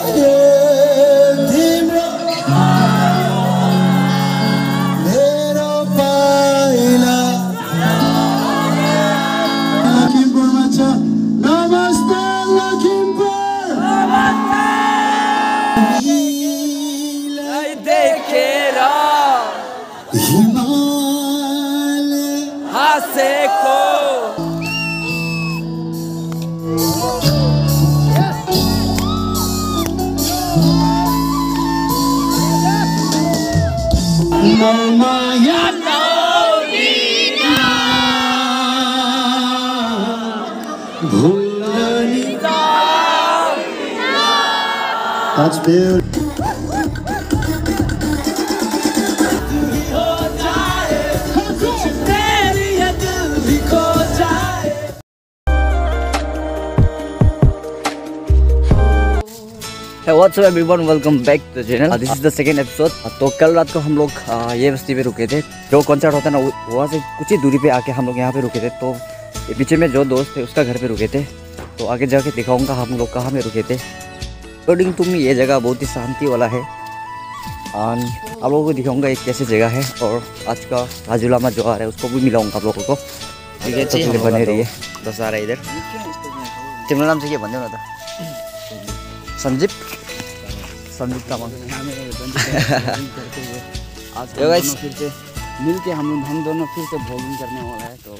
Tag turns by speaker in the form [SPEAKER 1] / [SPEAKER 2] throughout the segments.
[SPEAKER 1] तिम्रो That's beautiful.
[SPEAKER 2] Hey, what's up everyone? Welcome back to the channel. Uh, this is the second episode. तो कल रात को हम लोग ये बस्ती पे रुके थे जो कॉन्सर्ट होता है ना वहाँ से कुछ ही दूरी पे आके हम लोग यहाँ पे रुके थे तो पीछे में जो दोस्त थे उसका घर पे रुके थे तो आगे जाके दिखाऊँगा हम लोग कहाँ में रुके थे अकॉर्डिंग टू मी ये जगह बहुत ही शांति वाला है। और आप लोगों को दिखाऊँगा एक कैसी जगह है और आज का राजुलामा जो आ रहा है उसको भी मिलाऊँगा आप लोगों को। ठीक है तो बने रहिए। बस आ रहा है इधर। तिम्रो नाम चाहिँ के भनिदेऊ न त सञ्जीव सञ्जीव तामाङ
[SPEAKER 3] हम मिल के हम हम दोनों फिर से भोजन करने वाला है तो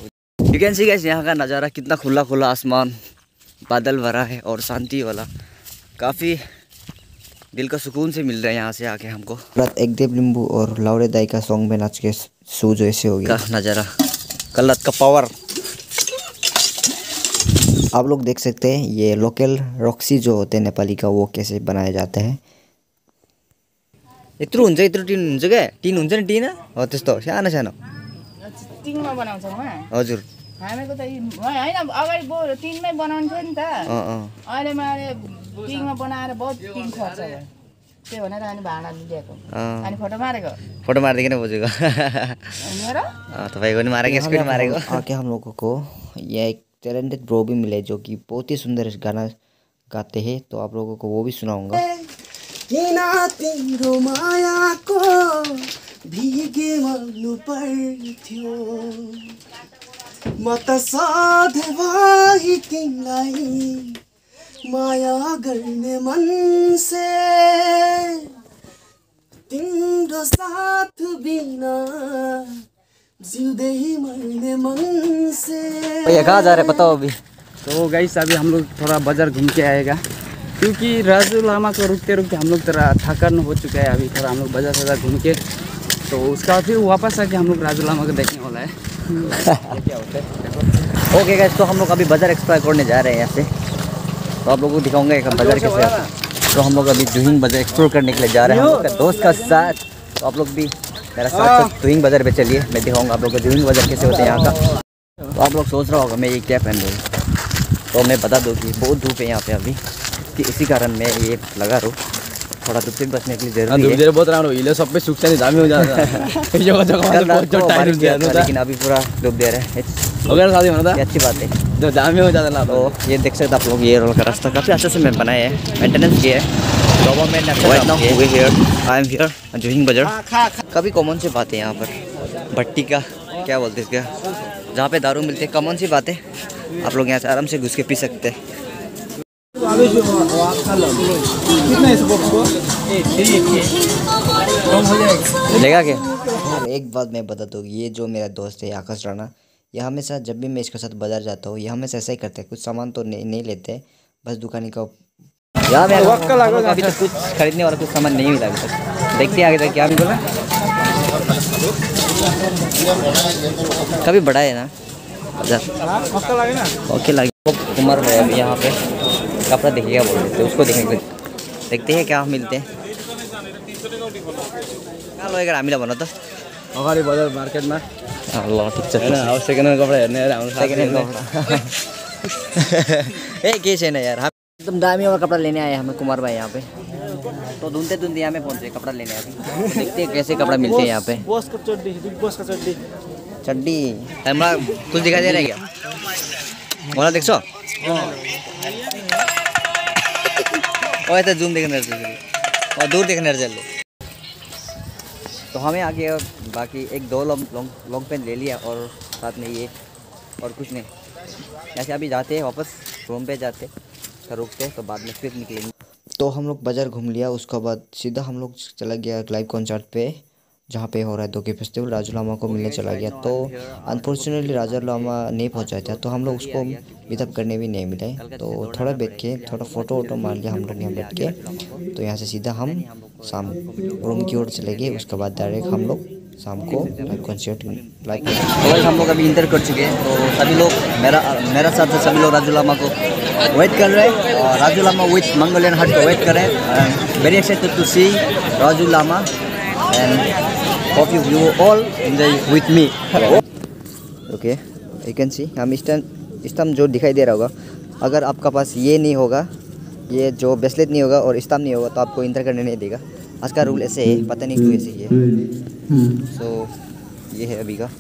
[SPEAKER 2] यू कैन सी गैस यहाँ का नज़ारा कितना खुला खुला आसमान बादल भरा है और शांति वाला। काफ़ी दिल का सुकून से मिल रहा है यहाँ से आके हमको।
[SPEAKER 4] रात एक देव लिंबू और लाउरे दाई का सॉन्ग में नाच के सो जो ऐसे हो गया।
[SPEAKER 2] नज़ारा कल रात का पावर
[SPEAKER 4] आप लोग देख सकते हैं ये लोकल रॉक्सी जो होते हैं नेपाली का वो कैसे बनाए जाते हैं।
[SPEAKER 2] यत्रो हुन्छ यत्रो टिन हुन्छ क्या? टिन हुन्छ नि टिन? हो त्यस्तो। सानो सानो।
[SPEAKER 5] उहाँ
[SPEAKER 2] हजुर।
[SPEAKER 5] हामीको त होइन अगाडि बो टिनमै बनाउँथ्यो नि त।
[SPEAKER 2] अँ अँ।
[SPEAKER 5] अहिले मैले टिङमा बनाएर बहुत टिङ खर्च भयो। त्यही भनेर अनि भाँडा ल्याएको अनि फ़ोटो मारेको?
[SPEAKER 2] फ़ोटो मारिदिकन बुझेको
[SPEAKER 5] अनि मेरो
[SPEAKER 2] अँ, तपाईँको नि मारेको यसको नि मारेको।
[SPEAKER 4] हम लोगों को ये एक टैलेंटेड ब्रो भी मिले जो कि बहुत ही सुंदर गाना गाते हैं तो आप लोगों को वो भी सुनाऊँगा।
[SPEAKER 1] किन तिम्रो मायाको भिगे मर्नु पर्थ्यो म त सधैँ तिमीलाई माया गर्ने मन से। तिम्रो साथ बिना जिउँदै मर्ने मन से।
[SPEAKER 2] भैया कहाँ जा रहे हैं? बताओ अभी।
[SPEAKER 3] तो गाइस अभी हम लोग थोड़ा बाज़ार घूम के आएगा। क्योंकि राजू लामा को रुकते रुकते हम लोग थोड़ा थकान हो चुका है अभी थोड़ा हम लोग बाज़ार साजार घूम के। तो उसका फिर वापस आके हम लोग राजू लामा को देखने वाला है। क्या होता है
[SPEAKER 2] ओके गाइस तो हम लोग अभी बाज़ार एक्सप्लोर करने जा रहे हैं यहाँ से। तो आप लोगों को दिखाऊँगा एक बाज़ार कैसे आता है तो हम लोग अभी जूहिंग बाज़ार एक्सप्लोर करने के लिए जा रहे हैं। हम लोग का दोस्त का साथ। तो आप लोग भी मेरा साथ साथ जुहिंग बाज़ार पर चलिए। मैं दिखाऊँगा आप लोग को जूहिंग बाज़ार कैसे होते हैं यहाँ का। तो आप लोग सोच रहा होगा मैं ये क्या पहन रही हूँ तो मैं बता दूँ कि बहुत धूप है यहाँ पर अभी कि इसी कारण मैं ये लगा रहा हूँ। थोड़ा धूप से बचने के लिए ज़रूरी है।
[SPEAKER 3] बहुत सबै नि दामी हो टाइम दिया
[SPEAKER 2] था, लेकिन अभी पूरा डूब दे रहा है।
[SPEAKER 3] हो
[SPEAKER 2] अच्छी बात है।
[SPEAKER 3] त त्यो दामी हो जाँदैन
[SPEAKER 2] तो ये देख सकते आप लोग ये रोल का रास्ता काफ़ी अच्छे से मैं बनाया है। मेंटेनेंस किया है। गवर्नमेंट ने now we here I am here जोहिंग बाज़ार काफ़ी कॉमन सी बात है यहाँ पर। भट्टी का क्या बोलते हैं इसका? जहाँ पे दारू मिलती है कॉमन सी बात। है आप लोग यहाँ से आराम से घुस के पी सकते हैं। लेगा क्या?
[SPEAKER 4] एक बात मैं बता दूँ ये जो मेरा दोस्त है आकाश राणा ये हमेशा जब भी मैं इसके साथ बाज़ार जाता हूँ ये हमेशा ऐसा ही करते हैं कुछ सामान तो नहीं नहीं लेते बस दुकानी का
[SPEAKER 2] यार मैं अभी तक कुछ खरीदने वाला कुछ सामान नहीं मिला अभी तक। देखते हैं आगे तक क्या भी बोला। कभी बड़ा है ना। ओके लगे कुमार भाई अभी यहाँ पे। कपड़ा देखिएगा बोल रहे थे उसको देखने के देखते हैं क्या मिलते हैं। कहाँ लगेगा हामीलाई भन त।
[SPEAKER 3] अगाडि बजार मार्केटमा।
[SPEAKER 2] ल ठिक छ
[SPEAKER 3] होइन अब सेकेन्ड ह्यान्ड कपडा हेर्ने अरे हाम्रो
[SPEAKER 2] सेकेन्ड
[SPEAKER 3] साथीहरूले।
[SPEAKER 2] कपड़ा। ए केही छैन यार एकदम दामी वाला कपड़ा लेने आए हमें कुमार भाई यहाँ पे। तो ढूंढते ढूंढते यहाँ पे पहुँचे कपड़ा लेने अभी देखते हैं कैसे कपड़ा मिलते हैं यहाँ पे।
[SPEAKER 1] बसको चड्डी बिग बसको चड्डी।
[SPEAKER 2] चड्डी हमरा कुछ दिखाई दे रहा है क्या? मलाई देख्छ और ऐसा जूम देखने और दूर देखने चल तो हमें आगे बाकी एक दो लॉन्ग लॉन्ग लॉन्ग पेंट ले लिया और साथ में ये और कुछ नहीं। ऐसे अभी जाते हैं वापस रूम पे जाते तो रुकते तो बाद में फिर निकलेंगे।
[SPEAKER 4] तो हम लोग बाज़ार घूम लिया, उसके बाद सीधा हम लोग चला गया लाइव कॉन्सर्ट पे। जहाँ पे हो रहा है दोके फेस्टिवल, राजू लामा को मिलने चला गया। तो अनफॉर्चुनेटली राजू लामा नहीं पहुँचा था तो हम लोग उसको मीटअप करने भी नहीं मिले। तो थोड़ा बैठ के, थोड़ा फ़ोटो वोटो मार लिया हम लोग यहाँ बैठ के। तो यहाँ से सीधा हम शाम रूम की ओर चले गए। उसके बाद डायरेक्ट हम लोग शाम को लाइव कॉन्सर्ट लाइव
[SPEAKER 2] हम लोग अभी इंटर कर चुके हैं। तो सभी लोग, मेरा मेरा साथ सभी लोग राजू लामा को वेट कर रहे हैं। और Raju Lama with Mongolian heart को वेट कर रहे हैं। Very excited to see Raju Lama. And hope you you all enjoy with me.
[SPEAKER 4] Okay you can see हम इस टाइम इस टाइम जो दिखाई दे रहा होगा अगर आपका पास ये नहीं होगा ये जो ब्रेसलेट नहीं होगा और स्टाम नहीं होगा तो आपको इंटर करने नहीं देगा। आज का रूल ऐसे है पता नहीं क्यों ऐसे ही है। सो so, ये है अभी का।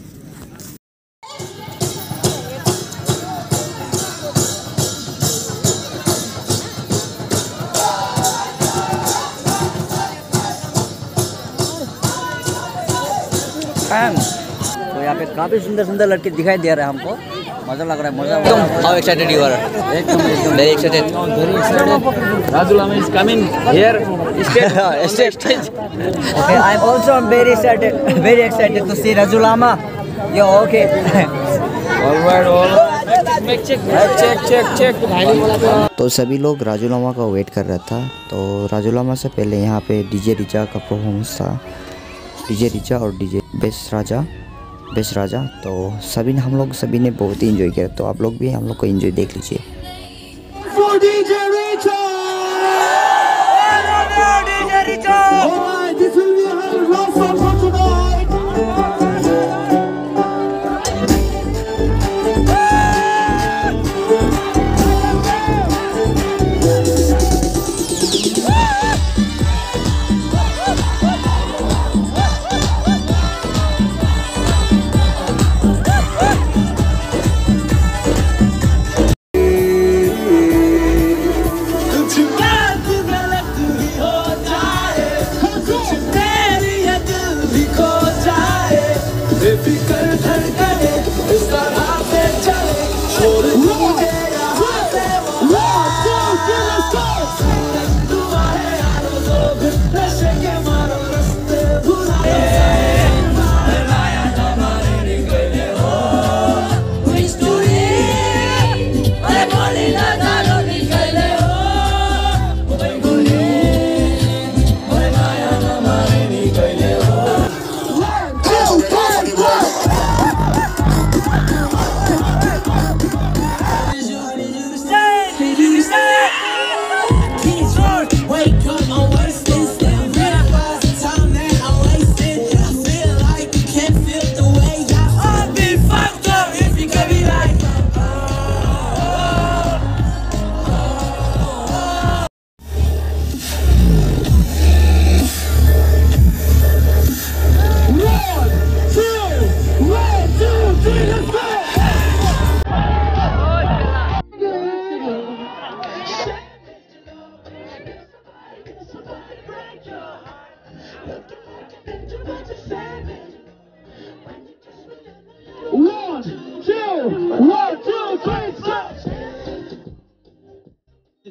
[SPEAKER 2] तो यहाँ पे काफ़ी सुंदर सुंदर लड़के दिखाई दे रहे हैं हमको। मज़ा लग रहा है मज़ा एकदम हाउ एक्साइटेड यू आर एकदम very excited
[SPEAKER 3] very excited Rajul Amit
[SPEAKER 2] is coming here state state okay I am also very excited very excited
[SPEAKER 3] to see Rajul Amit yo okay all all
[SPEAKER 4] तो सभी लोग राजू लामा का wait कर रहा था। तो राजू लामा से पहले यहाँ पे डीजे रिचा का परफॉर्मेंस था। डीजे रिचा और DJ bass Raja, best Raja. तो सभी ने, हम लोग सभी ने बहुत ही इन्जॉय किया। तो आप लोग भी, हम लोग को इन्जॉय देख लीजिए।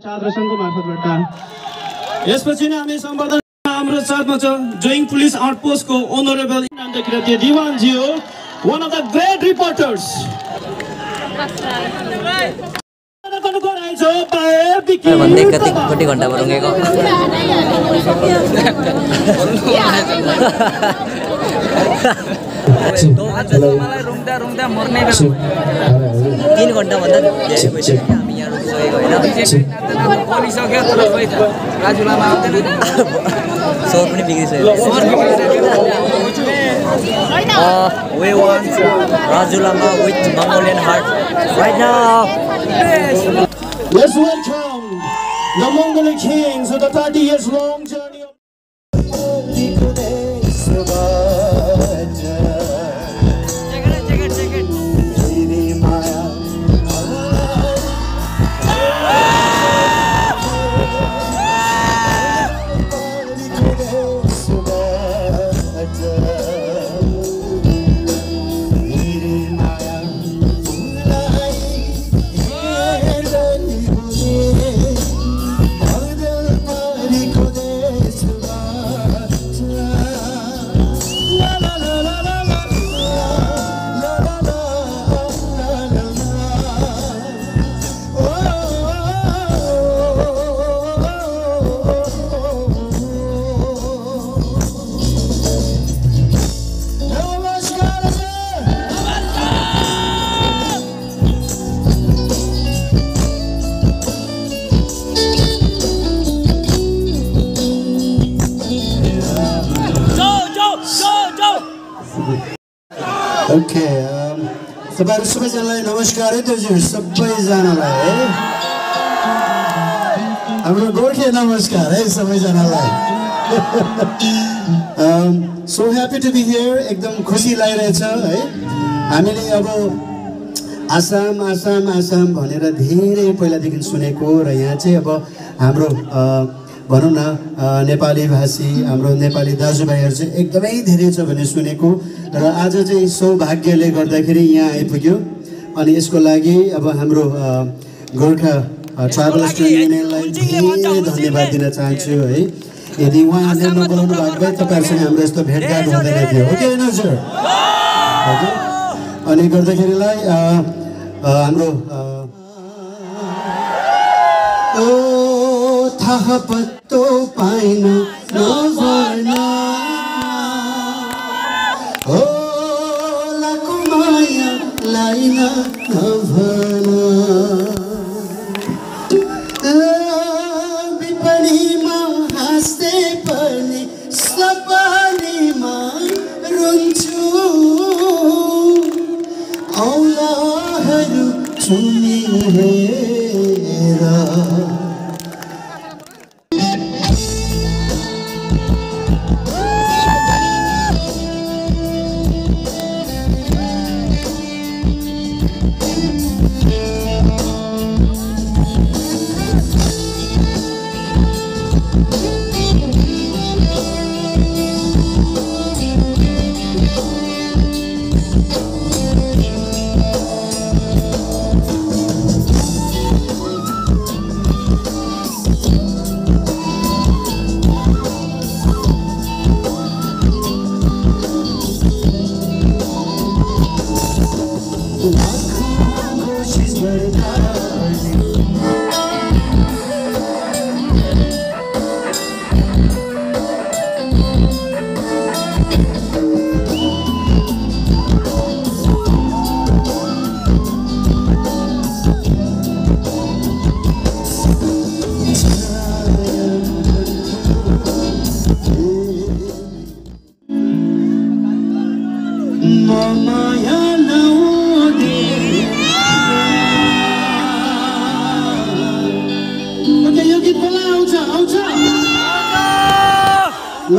[SPEAKER 1] छात्र सङ्घको मार्फतबाट। यसपछि नै हामी सम्बर्धन हाम्रो साथमा छ। जोइङ पुलिस आउटपोस्टको honourable Kirati दिवानज्यू one of the great reporters
[SPEAKER 2] भन्दै कति कति रुँगेको तिन घन्टाभन्दा धेरै भइसक्यो।
[SPEAKER 3] बोलिसक्यो तर खोइ त राजु लामा आउँदैन
[SPEAKER 2] सौर पनि बिग्रिसक्यो we want Raju Lama with Mongolian heart right now
[SPEAKER 1] Let's welcome. The Mongolian kings with a 30 years long नमस्कार है दाजु सबैजनालाई है हाम्रो गोर्खे नमस्कार है सबैजनालाई so happy to be here एकदम खुसी लागिरहेछ है हामीले अब आसाम आसाम आसाम भनेर धेरै पहिलादेखि सुनेको र यहाँ चाहिँ अब हाम्रो भनौँ न नेपाली भाषी हाम्रो नेपाली दाजुभाइहरू चाहिँ एकदमै धेरै छ भन्ने सुनेको र आज चाहिँ सौभाग्यले गर्दाखेरि यहाँ आइपुग्यो। अनि यसको लागि अब हाम्रो गोर्खा ट्राभलर्स युनियनलाई धेरै धन्यवाद दिन चाहन्छु है। यदि उहाँहरूले नबोलाउनु भएको भए तपाईँहरूसँग हाम्रो यस्तो भेटघाट हुँदैन थियो। हो कि होइन अनि गर्दाखेरिलाई हाम्रो थाहा पत्तो पाइन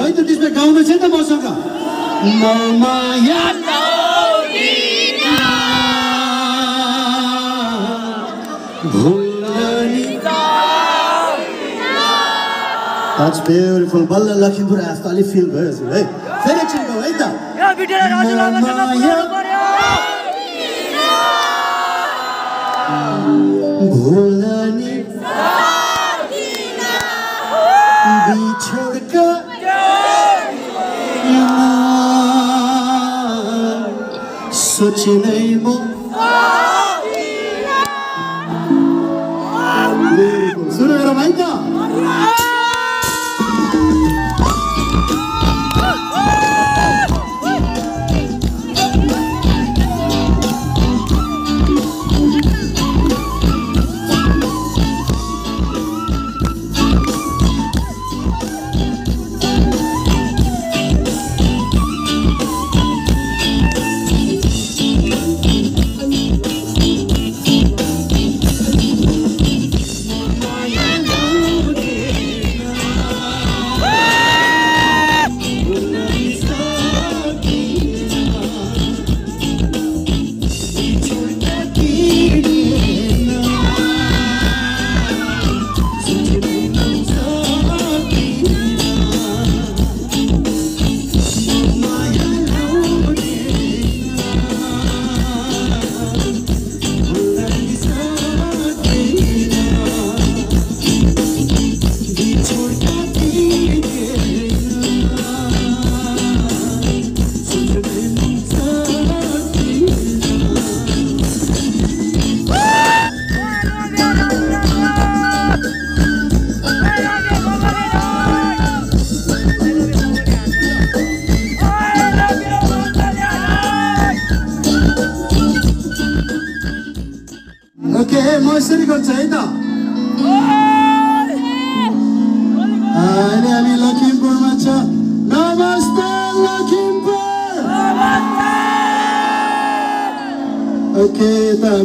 [SPEAKER 1] है त त्यसमा गाउनु छ नि त मसँग beautiful. बल्ल लखिमपुर आएको त अलिक फिल हजुर है फेरि एकछिन है त 비를 아슬아슬 버려 몰라니 사기나 미쳐가 영아 소진의 몸 사기나 소리가 많이 나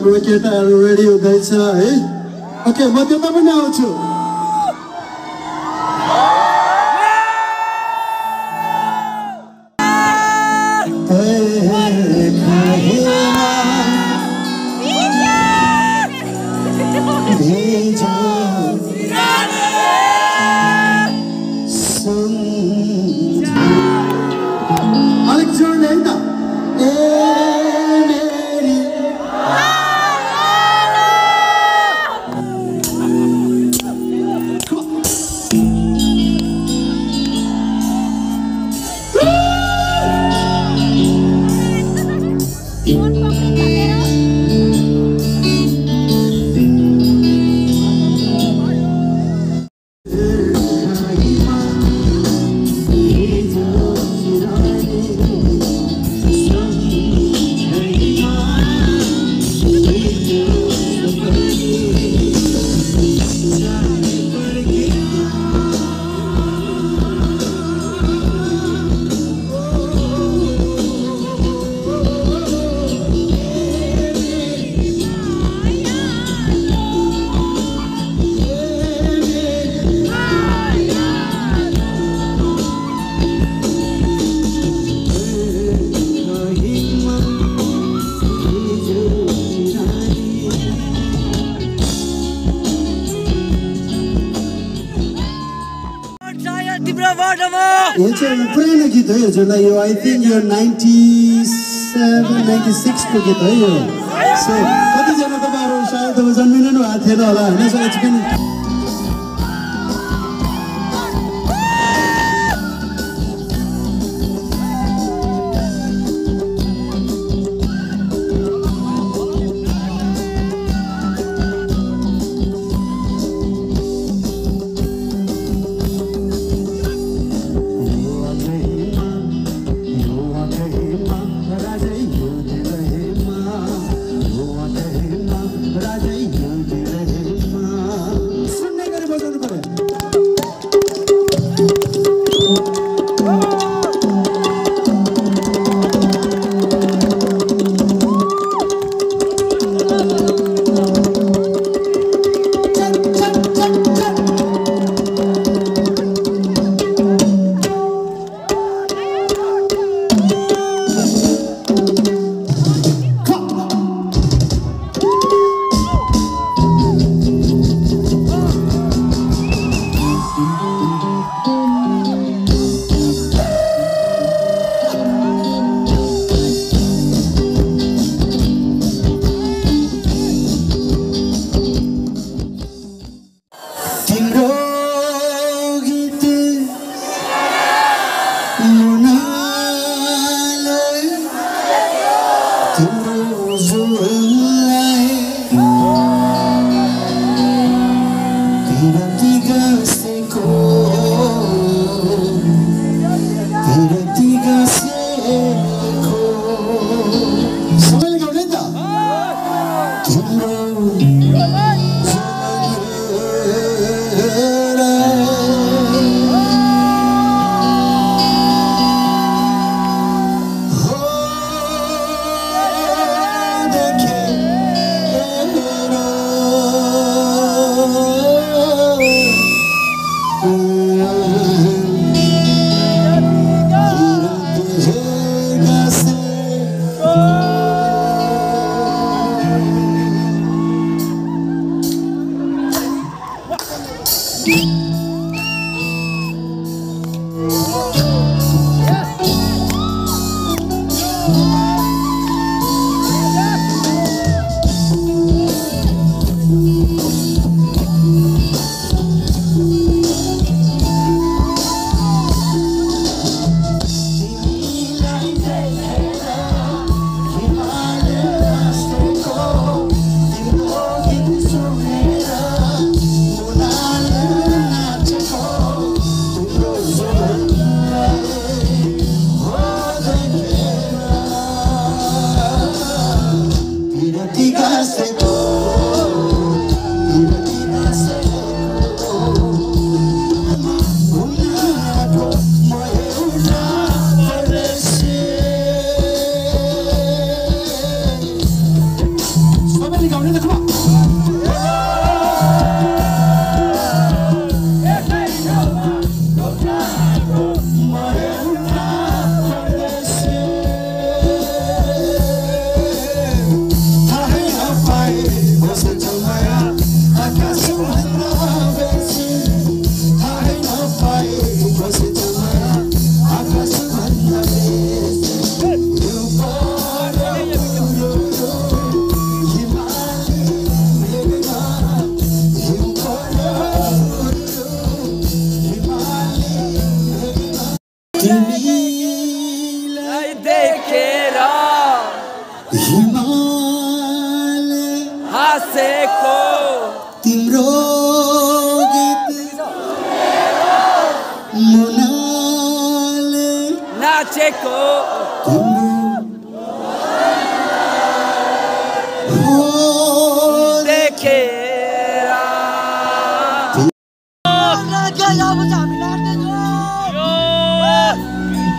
[SPEAKER 1] हाम्रो केटाहरू रेडी हुँदैछ है ओके म त्यता पनि आउँछु यो चाहिँ एउटा पुरानो गीत हो हजुरलाई यो आई थिङ्क यो नाइन्टी सेभेन नाइन्टी सिक्सको गीत है यो सो कतिजना तपाईँहरू सायद अब जन्मिनु भएको थिएन होला होइन सो इट्स बिन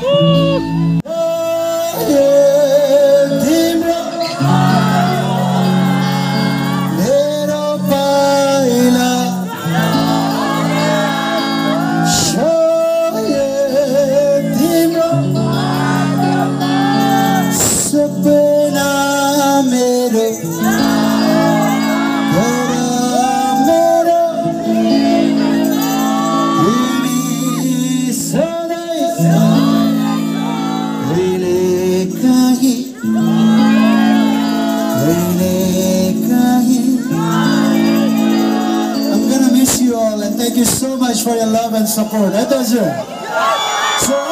[SPEAKER 1] तिम्रो support, ain't that shit?